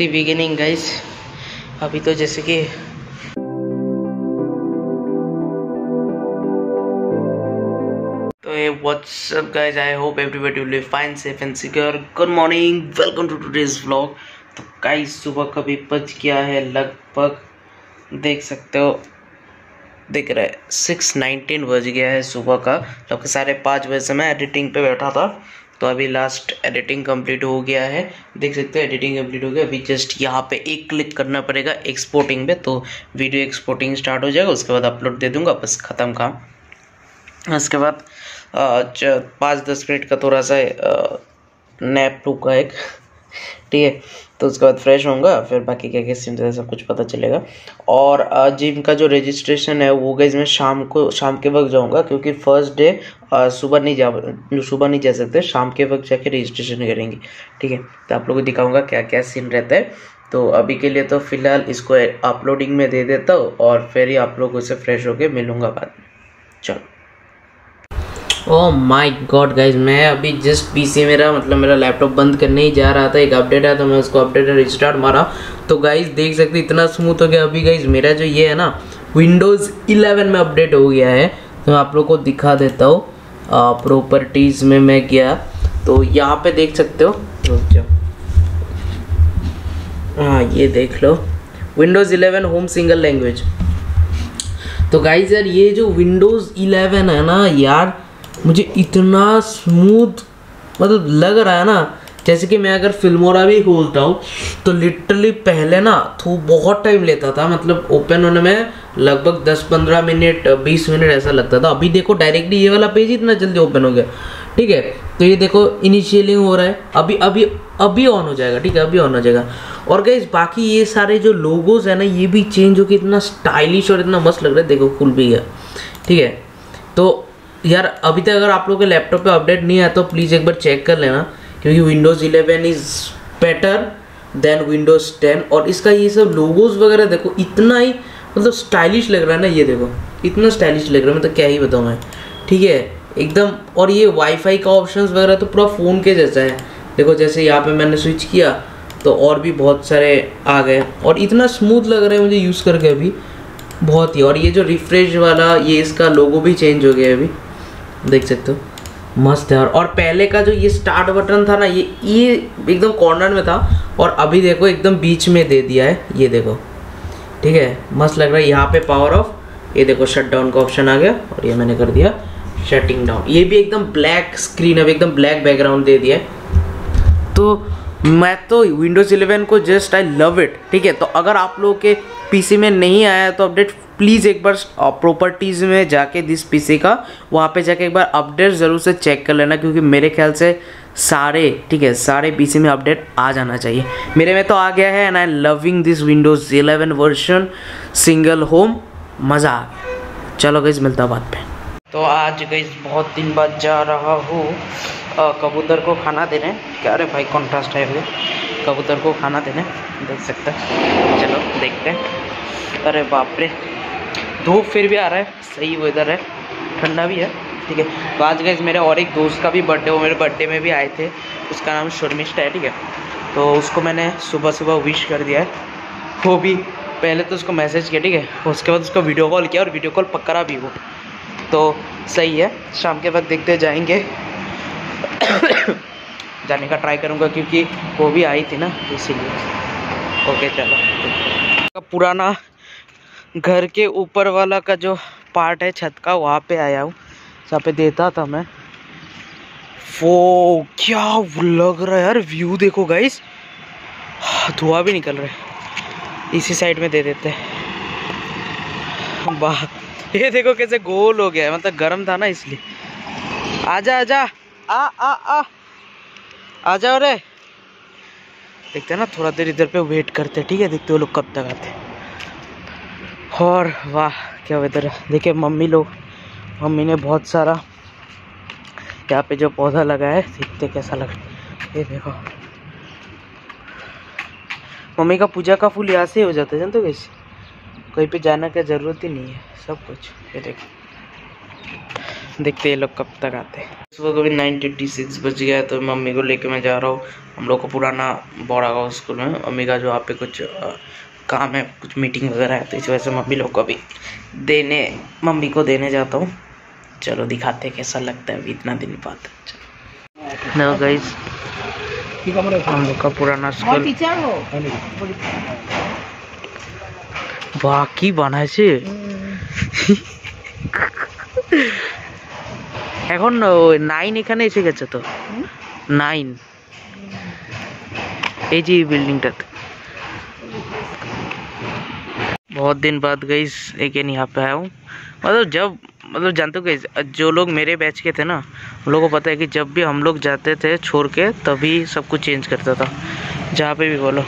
थी beginning guys अभी तो जैसे कि तो what's up guys I hope everybody fine safe and secure good morning welcome to today's vlog तो गाइस सुबह का बज गया है? लगभग देख सकते हो। दिख रहा है सिक्स नाइनटीन बज गया है सुबह का। लगभग साढ़े पाँच बजे से मैं एडिटिंग पे बैठा था। तो अभी लास्ट एडिटिंग कंप्लीट हो गया है। देख सकते हो एडिटिंग कंप्लीट हो गया। अभी जस्ट यहाँ पे एक क्लिक करना पड़ेगा एक्सपोर्टिंग पे तो वीडियो एक्सपोर्टिंग स्टार्ट हो जाएगा, उसके बाद अपलोड दे दूँगा, बस ख़त्म काम। उसके बाद पाँच दस मिनट का थोड़ा सा नैप टू का एक ठीक है? तो उसके बाद फ्रेश होऊँगा, फिर बाकी क्या क्या सीन सब कुछ पता चलेगा। और जिम का जो रजिस्ट्रेशन है, वो गई मैं शाम को, शाम के वक्त जाऊँगा, क्योंकि फ़र्स्ट डे सुबह नहीं जा, सुबह नहीं जा सकते, शाम के वक्त जाके रजिस्ट्रेशन करेंगे। ठीक है? तो आप लोगों को दिखाऊँगा क्या क्या सीन रहता है। तो अभी के लिए तो फ़िलहाल इसको अपलोडिंग में दे देता हूँ, और फिर ही आप लोगों से फ्रेश होके मिलूँगा बाद में। ओह माय गॉड गाइज़ मैं अभी जस्ट पीसी मेरा मतलब मेरा लैपटॉप बंद करने ही जा रहा था, एक अपडेट आया तो मैं उसको अपडेट रिस्टार्ट मारा। तो गाइज़ देख सकते इतना स्मूथ हो गया। अभी गाइज़ मेरा जो ये है ना विंडोज़ 11 में अपडेट हो गया है। तो मैं आप लोग को दिखा देता हूँ प्रॉपर्टीज़ में मैं गया तो यहाँ पे देख सकते हो हाँ ये देख लो। विंडोज़ 11 होम सिंगल लैंग्वेज तो गाइज़ यार, ये जो विंडोज़ 11 है ना, यार मुझे इतना स्मूथ मतलब लग रहा है ना, जैसे कि मैं अगर फिल्मोरा भी खोलता हूँ तो लिटरली पहले ना तो बहुत टाइम लेता था मतलब ओपन होने में लगभग 10-15 मिनट 20 मिनट ऐसा लगता था। अभी देखो डायरेक्टली ये वाला पेज इतना जल्दी ओपन हो गया, ठीक है? तो ये देखो इनिशियलिंग हो रहा है, अभी अभी अभी ऑन हो जाएगा, ठीक है? अभी ऑन हो जाएगा। और गैस बाकी ये सारे जो लोगोज है ना, ये भी चेंज हो होकर इतना स्टाइलिश और इतना मस्त लग रहा है, देखो, खुल भी गया, ठीक है? तो यार, अभी तक अगर आप लोग के लैपटॉप पे अपडेट नहीं आया तो प्लीज़ एक बार चेक कर लेना, क्योंकि Windows 11 is better than Windows 10 और इसका ये सब लोगोज वगैरह देखो, इतना ही मतलब स्टाइलिश लग रहा है ना ये देखो, इतना स्टाइलिश लग रहा है मतलब क्या ही बताऊँ मैं। ठीक है, एकदम, और ये वाईफाई का ऑप्शन वगैरह तो पूरा फ़ोन के जैसा है। देखो, जैसे यहाँ पे मैंने स्विच किया तो और भी बहुत सारे आ गए, और इतना स्मूथ लग रहा है मुझे यूज़ करके अभी, बहुत ही, और ये जो रिफ्रेश वाला, ये इसका लोगो भी चेंज हो गया अभी। देख सकते हो। मस्त है। और पहले का जो ये स्टार्ट बटन था ना, ये ये एकदम कॉर्नर में था और अभी देखो एकदम बीच में दे दिया है। ये देखो। ठीक है? मस्त लग रहा है। यहाँ पे पावर ऑफ़ ये देखो शट डाउन का ऑप्शन आ गया और ये मैंने कर दिया। शटिंग डाउन ये भी एकदम ब्लैक स्क्रीन अभी एकदम ब्लैक बैकग्राउंड दे दिया है। तो मैं तो विंडोज़ 11 को जस्ट आई लव इट ठीक है? तो अगर आप लोगों के पीसी में नहीं आया तो अपडेट प्लीज़ एक बार प्रॉपर्टीज़ में जाके दिस पीसी का, वहाँ पे जाके एक बार अपडेट ज़रूर से चेक कर लेना, क्योंकि मेरे ख्याल से सारे, ठीक है, सारे पीसी में अपडेट आ जाना चाहिए। मेरे में तो आ गया है and I loving this Windows 11 version single home मज़ा आ गया। चलो गई मिलता बाद पे तो आज गई बहुत दिन बाद जा रहा हूँ। कबूतर को खाना दे देने। क्या अरे भाई कॉन्ट्रास्ट है हुए कबूतर को खाना देने। देख सकते हैं। चलो, देखते हैं। अरे बाप रे। धूप फिर भी आ रहा है। सही वेदर है। ठंडा भी है। ठीक है। तो आज गए मेरे और एक दोस्त का भी बर्थडे वो मेरे बर्थडे में भी आए थे। उसका नाम शर्मिष्ठा है, ठीक है। तो उसको मैंने सुबह सुबह विश कर दिया है। वो भी पहले तो उसको मैसेज किया, ठीक है। उसके बाद उसको वीडियो कॉल किया और वीडियो कॉल पकड़ा भी वो। तो सही है। शाम के वक्त देखते जाएँगे। जाने का ट्राई करूँगा क्योंकि वो भी आई थी ना, इसीलिए। ओके चलो। पुराना घर के ऊपर वाला का जो पार्ट है, छत का, वहाँ पे आया हूँ। जहाँ पे देता था मैं। वो क्या लग रहा है यार व्यू देखो गाइस धुआँ भी निकल रहा है। इसी साइड में दे देते हैं। वाह ये देखो कैसे गोल हो गया है। मतलब गर्म था ना इसलिए। आजा आजा। आ आ आ। आ जाओ रे। देखते हैं ना, थोड़ा देर इधर पे वेट करते हैं, ठीक है? देखते हो लोग कब तक आते और वाह, क्या वेदर है। देखिए, मम्मी लोग, मम्मी ने बहुत सारा यहाँ पे जो पौधा लगा है, देखते कैसा लग ये देखो। मम्मी का पूजा का फूल यहाँ से हो जाता है, जानते कैसे? कहीं पे जाना का ज़रूरत ही नहीं है, सब कुछ। ये देखो। देखते हैं लोग कब तक आते हैं। सुबह को भी नाइन ट्वेंटी सिक्स बज गया है तो मम्मी को लेके मैं जा रहा हूँ। हम लोग को पुराना बौड़ागांव स्कूल में मम्मी का जो वहाँ पे कुछ आ, काम है कुछ मीटिंग वगैरह है तो इस वजह से मम्मी लोग को अभी देने मम्मी को देने जाता हूँ। चलो दिखाते कैसा लगता है अभी इतना दिन बाद। चलो। गई हम लोग का पुराना स्कूल। बाकी बना से এখন নাইন এখানে এসে গেছে তো নাইন এই যে বিল্ডিংটাতে बहुत दिन बाद गई लेकिन यहाँ पे आया हूँ मतलब जब मतलब जानते हो गई जो लोग मेरे बैच के थे ना उन लोगों को पता है कि जब भी हम लोग जाते थे छोड़ के तभी सब कुछ चेंज करता था जहाँ पे भी बोलो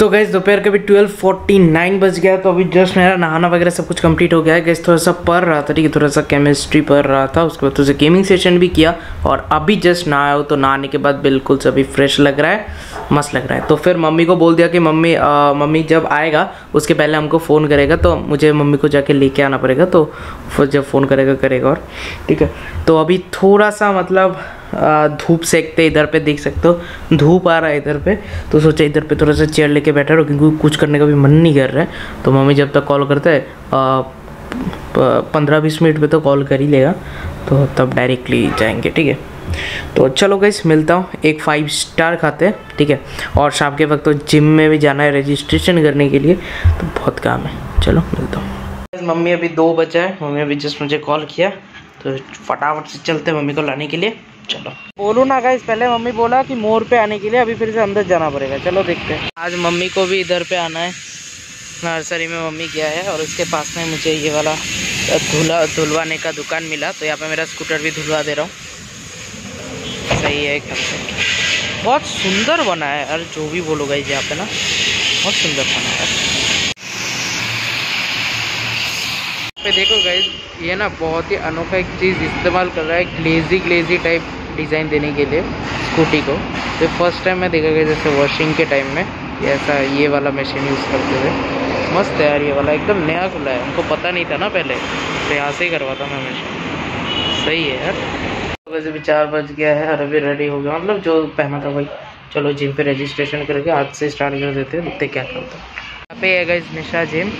तो गैस दोपहर के भी ट्वेल्व फोर्टी नाइन बज गया तो अभी जस्ट मेरा नहाना वगैरह सब कुछ कंप्लीट हो गया है। गैस थोड़ा सा पढ़ रहा था ठीक है? थोड़ा सा केमिस्ट्री पढ़ रहा था उसके बाद थोड़ा सा गेमिंग सेशन भी किया और अभी जस्ट नहाया हो तो नहाने के बाद बिल्कुल सभी फ्रेश लग रहा है मस्त लग रहा है। तो फिर मम्मी को बोल दिया कि मम्मी आ, मम्मी जब आएगा उसके पहले हमको फ़ोन करेगा तो मुझे मम्मी को जाके लेके आना पड़ेगा तो जब फ़ोन करेगा करेगा और ठीक है? तो अभी थोड़ा सा मतलब धूप सेकते इधर पे देख सकते हो। धूप आ रहा है इधर पे। तो सोचा इधर पे थोड़ा सा चेयर लेके बैठा रहो, क्योंकि कुछ करने का भी मन नहीं कर रहा है। तो मम्मी जब तक कॉल करता है पंद्रह बीस मिनट पे तो कॉल कर ही लेगा। तो तब डायरेक्टली जाएँगे, ठीक है? तो चलो गई मिलता हूँ। एक फाइव स्टार खाते हैं, ठीक है? और शाम के वक्त तो जिम में भी जाना है रजिस्ट्रेशन करने के लिए। तो बहुत काम है। चलो, मिलता हूँ। मम्मी अभी दो बजा है मम्मी अभी जस्ट मुझे कॉल किया। तो फटाफट से चलते हैं मम्मी को लाने के लिए। चलो। बोलो ना गाइस पहले मम्मी बोला कि मोर पे आने के लिए अभी फिर से अंदर जाना पड़ेगा। चलो देखते हैं। आज मम्मी को भी इधर पे आना है। नर्सरी में मम्मी गया है और उसके पास में मुझे ये वाला धुला, धुलवाने का दुकान मिला। तो यहाँ पे मेरा स्कूटर भी धुलवा दे रहा हूँ। सही है एकदम से बहुत सुंदर बना है यार, जो भी बोलो गाइज़ यहाँ पे ना। बहुत सुंदर बना है। देखो गाइज़ ये ना बहुत ही अनोखा एक चीज़ इस्तेमाल कर रहा है। ग्लेजी ग्लेजी टाइप डिज़ाइन देने के लिए स्कूटी को। तो फ़र्स्ट टाइम मैं देखा गया जैसे वॉशिंग के टाइम में ऐसा ये वाला मशीन यूज़ करते हुए। मस्त है यार ये वाला, एकदम नया खुला है। हमको पता नहीं था ना पहले। तो यहाँ से ही करवाता मैं मशीन सही है यार। वैसे भी चार बज गया है और अभी रेडी हो गया। मतलब जो पहना था भाई चलो जिम पे रजिस्ट्रेशन करके आज से स्टार्ट कर देते हैं। देखते क्या करते यहाँ पे है इस निशा जिम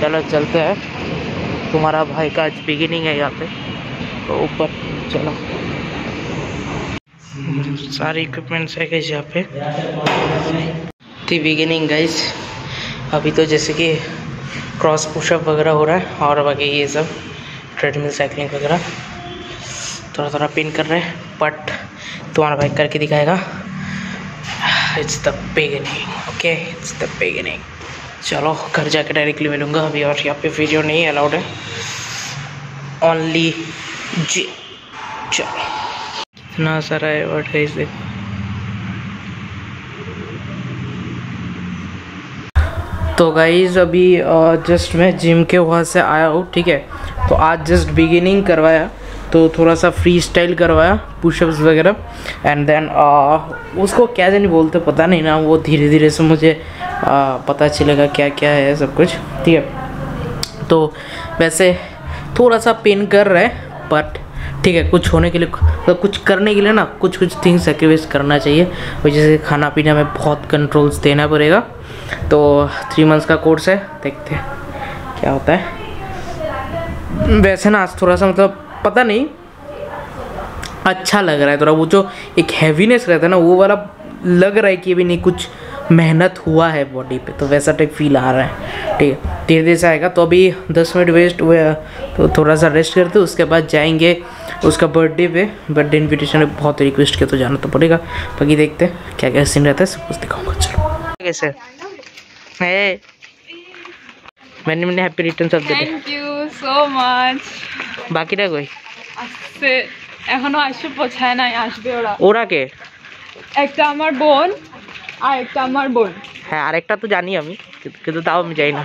चलो चलते हैं। तुम्हारा भाई का आज बिगिनिंग है यहाँ पे। तो ऊपर, चलो। सारे इक्विपमेंट्स है गाइस यहाँ पे। थी बिगिनिंग गाइस अभी तो जैसे कि क्रॉस पुशअप वगैरह हो रहा है और बाकी ये सब ट्रेडमिल साइकिलिंग वगैरह। थोड़ा थोड़ा पिन कर रहे हैं बट तुम्हारा भाई करके दिखाएगा। It's the beginning okay it's the beginning चलो, घर जाके डायरेक्टली मिलूँगा। अभी और यहाँ पे वीडियो नहीं अलाउड है। ओनली जी चलो। इतना सारा एडवर्टाइज देखो तो गाइज़ अभी जस्ट मैं जिम के वहाँ से आया हूँ ठीक है? तो आज जस्ट बिगिनिंग करवाया तो थोड़ा सा फ्री स्टाइल करवाया पुशअप्स वगैरह एंड देन उसको क्या जानी बोलते पता नहीं ना वो धीरे धीरे से मुझे आ, पता चलेगा क्या क्या है सब कुछ ठीक है? तो वैसे थोड़ा सा पेन कर रहा है बट ठीक है, कुछ होने के लिए तो कुछ करने के लिए ना, कुछ कुछ थिंग्स सेक्रीफाइस करना चाहिए। वजह से खाना पीना में बहुत कंट्रोल्स देना पड़ेगा। तो थ्री मंथ्स का कोर्स है, देखते हैं क्या होता है। वैसे ना, आज थोड़ा सा मतलब पता नहीं अच्छा लग रहा है थोड़ा। वो जो एक हैवीनेस रहता है ना, वो वाला लग रहा है कि अभी नहीं, कुछ मेहनत हुआ है बॉडी पे। तो वैसा टाइप फील आ रहा है। ठीक है धीरे धीरे से आएगा। तो अभी दस मिनट वेस्ट हुए तो थोड़ा सा रेस्ट करते उसके बाद जाएँगे। उसका बर्थडे पे बर्थडे इनविटेशन में बहुत रिक्वेस्ट किया तो जाना तो पड़ेगा बाकी देखते हैं क्या क्या सीन रहता है सब कुछ दिखाऊंगा चलो कैसे है मैंने मैंने happy returns of the day thank you so much বাকিটা কই আসছে এখনো আসে পৌঁছায় নাই আসবে ওরা ওরা কে একটা আমার বোন আর একটা আমার বোন হ্যাঁ আরেকটা তো জানি আমি কিন্তু- কিন্তু তাও আমি যাই না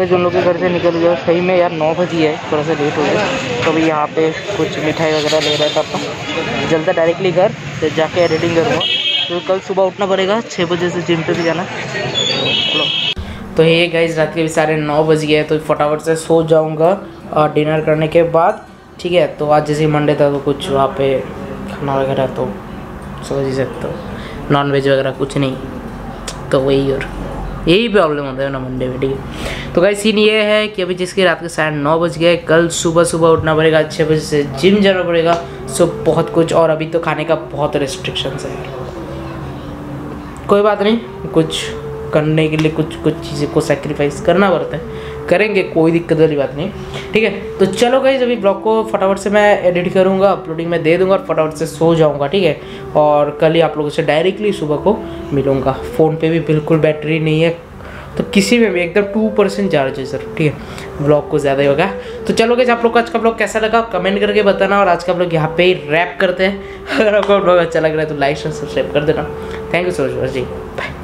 राकेश उन लोग के घर से निकल गया, सही में यार नौ बजी है थोड़ा सा लेट हो गया। तो अभी यहाँ पे कुछ मिठाई वगैरह ले रहा था अपना जल्दा डायरेक्टली घर, फिर जाके एडिटिंग करूँगा। तो कल सुबह उठना पड़ेगा छः बजे से जिम पे भी जाना। तो ये गाइज़ रात के भी साढ़े नौ बज गए तो फटाफट से सो जाऊँगा, और डिनर करने के बाद, ठीक है तो आज जैसे मंडे था तो कुछ वहाँ पे खाना वगैरह तो समझ ही सकते हो। नॉन वेज वगैरह कुछ नहीं। तो वही और। यही प्रॉब्लम होता है ना मंडे में, ठीक है? तो कई सीन ये है कि अभी जिसकी रात के साढ़े नौ बज गए कल सुबह सुबह उठना पड़ेगा छः बजे से जिम जाना पड़ेगा सो बहुत कुछ और अभी तो खाने का बहुत रिस्ट्रिक्शंस है। कोई बात नहीं, कुछ करने के लिए कुछ कुछ चीज़ें को सेक्रीफाइस करना पड़ता है। करेंगे, कोई दिक्कत वाली बात नहीं। ठीक है? तो चलो गाइज़ अभी ब्लॉग को फटाफट से मैं एडिट करूँगा अपलोडिंग में दे दूँगा और फटाफट से सो जाऊँगा, ठीक है? और कल ही आप लोगों से डायरेक्टली सुबह को मिलूँगा। फ़ोन पे भी बिल्कुल बैटरी नहीं है। तो किसी में भी, एकदम टू परसेंट चार्ज है सर ठीक है? ब्लॉग को ज़्यादा ही होगा। तो चलो गए आप लोग का आज का ब्लॉग कैसा लगा कमेंट करके बताना और आज का ब्लॉग यहाँ पे ही रैप करते हैं। अगर आपको ब्लॉग अच्छा लग रहा है तो लाइक और सब्सक्राइब कर देना। Thank you so much ji bye